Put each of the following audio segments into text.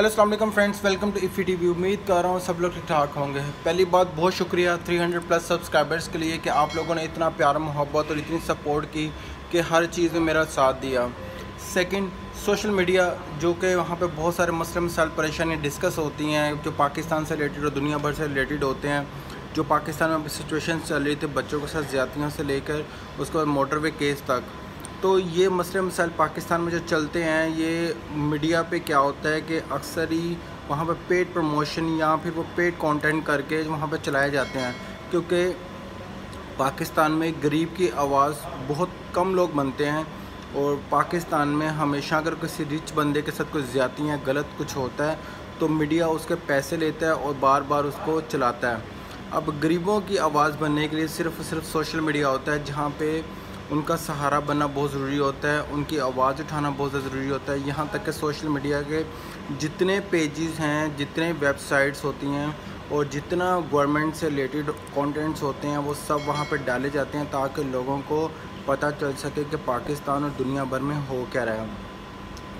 Hello अस्सलाम friends welcome to Iffi T V उम्मीद कर रहा हूँ सब लोग ठीक ठाक होंगे। पहली बात, बहुत शुक्रिया 300 प्लस सब्सक्राइबर्स के लिए कि आप लोगों ने इतना प्यार, मोहब्बत और इतनी सपोर्ट की कि हर चीज़ में मेरा साथ दिया। सेकंड सोशल मीडिया जो कि वहाँ पे बहुत सारे मसले मसाइल परेशानी डिस्कस होती हैं, जो पाकिस्तान से रिलेटेड और दुनिया भर से रिलेटेड होते हैं, जो पाकिस्तान में सिचुएशन चल रही थी बच्चों के साथ ज़्यादतियों से लेकर उसके बाद मोटरवे केस तक। तो ये मसले मसाइल पाकिस्तान में जो चलते हैं, ये मीडिया पे क्या होता है कि अक्सर ही वहाँ पर पेड प्रमोशन या फिर वो पेड कंटेंट करके वहाँ पर चलाए जाते हैं, क्योंकि पाकिस्तान में गरीब की आवाज़ बहुत कम लोग बनते हैं और पाकिस्तान में हमेशा अगर किसी रिच बंदे के साथ कुछ ज़्यादा या गलत कुछ होता है तो मीडिया उसके पैसे लेता है और बार बार उसको चलाता है। अब गरीबों की आवाज़ बनने के लिए सिर्फ़ सिर्फ़ सोशल मीडिया होता है, जहाँ पे उनका सहारा बनना बहुत ज़रूरी होता है, उनकी आवाज़ उठाना बहुत ज़रूरी होता है। यहाँ तक कि सोशल मीडिया के जितने पेजेस हैं, जितने वेबसाइट्स होती हैं और जितना गवर्नमेंट से रिलेटेड कंटेंट्स होते हैं, वो सब वहाँ पर डाले जाते हैं ताकि लोगों को पता चल सके कि पाकिस्तान और दुनिया भर में हो क्या रहा है।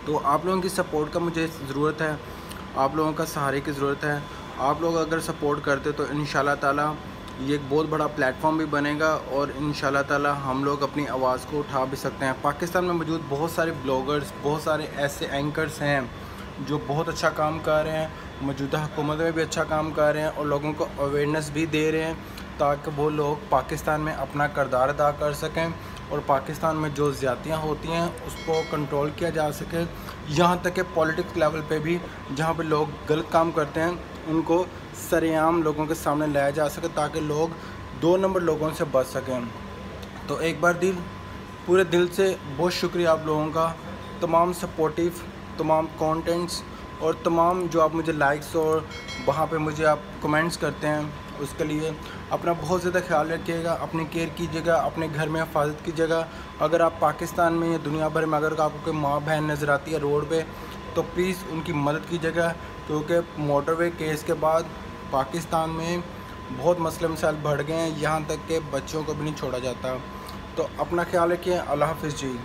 तो आप लोगों की सपोर्ट का मुझे ज़रूरत है, आप लोगों का सहारे की ज़रूरत है। आप लोग अगर सपोर्ट करते तो इन ताला ये एक बहुत बड़ा प्लेटफॉर्म भी बनेगा और इन ताला हम लोग अपनी आवाज़ को उठा भी सकते हैं। पाकिस्तान में मौजूद बहुत सारे ब्लॉगर्स, बहुत सारे ऐसे एंकर्स हैं जो बहुत अच्छा काम कर रहे हैं, मौजूदा हुकूमत में भी अच्छा काम कर रहे हैं और लोगों को अवेयरनेस भी दे रहे हैं ताकि वो लोग पाकिस्तान में अपना करदार अदा कर सकें और पाकिस्तान में जो ज़्यादतियाँ होती हैं उसको कंट्रोल किया जा सके। यहाँ तक कि पॉलिटिक्स लेवल पे भी जहाँ पे लोग गलत काम करते हैं उनको सरेआम लोगों के सामने लाया जा सके ताकि लोग दो नंबर लोगों से बच सकें। तो एक बार दिल, पूरे दिल से बहुत शुक्रिया आप लोगों का। तमाम सपोर्टिव तमाम कंटेंट्स और तमाम जो आप मुझे लाइक्स और वहाँ पे मुझे आप कमेंट्स करते हैं, उसके लिए अपना बहुत ज़्यादा ख्याल रखिएगा, अपनी केयर कीजिएगा, अपने घर में हिफाजत कीजिएगा। अगर आप पाकिस्तान में या दुनिया भर में अगर आपको कोई माँ बहन नज़र आती है रोड पे तो प्लीज़ उनकी मदद कीजिएगा, क्योंकि मोटरवे केस के बाद पाकिस्तान में बहुत मसले मसाइल बढ़ गए हैं, यहाँ तक कि बच्चों को भी नहीं छोड़ा जाता। तो अपना ख्याल रखिए, अल्लाह हाफ़ जी।